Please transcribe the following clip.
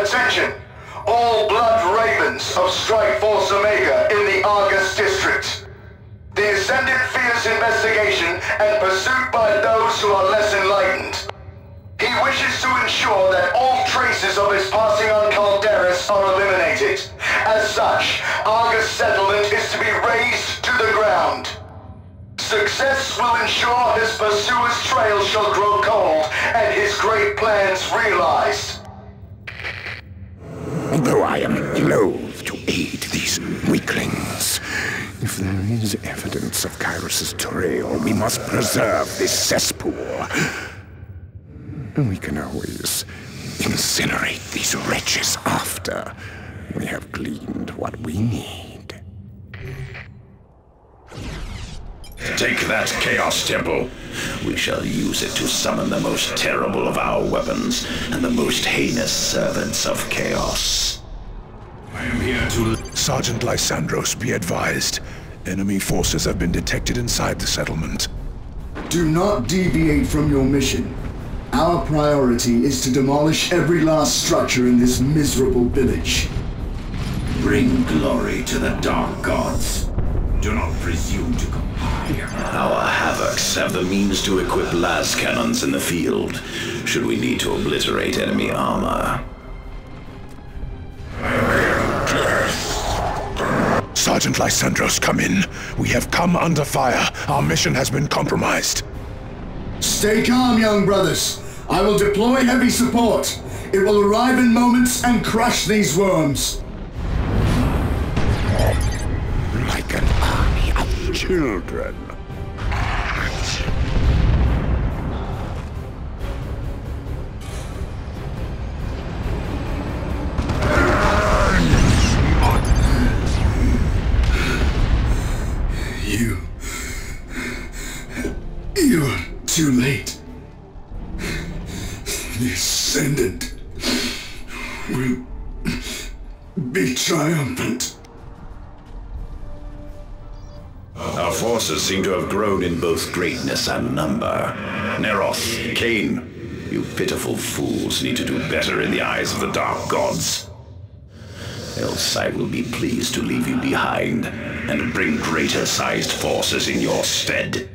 Attention! All Blood Ravens of Strike Force Omega in the Argus District. The Ascendant fears investigation and pursuit by those who are less enlightened. He wishes to ensure that all traces of his passing on Calderis are eliminated. As such, Argus settlement is to be razed to the ground. Success will ensure his pursuer's trail shall grow cold and his great plans realized. Although I am loath to aid these weaklings, if there is evidence of Kyras's trail, we must preserve this cesspool. We can always incinerate these wretches after we have gleaned what we need. Take that Chaos Temple. We shall use it to summon the most terrible of our weapons and the most heinous servants of Chaos. I am here to... Sergeant Lysandros, be advised. Enemy forces have been detected inside the settlement. Do not deviate from your mission. Our priority is to demolish every last structure in this miserable village. Bring glory to the Dark Gods. Do not presume to comply. Our Havocs have the means to equip lascannons in the field, should we need to obliterate enemy armor. Sergeant Lysandros, come in. We have come under fire. Our mission has been compromised. Stay calm, young brothers. I will deploy heavy support. It will arrive in moments and crush these worms. Like an army of children. Too late. The Ascendant will be triumphant. Our forces seem to have grown in both greatness and number. Neroth, Kain, you pitiful fools need to do better in the eyes of the Dark Gods. Else I will be pleased to leave you behind and bring greater sized forces in your stead.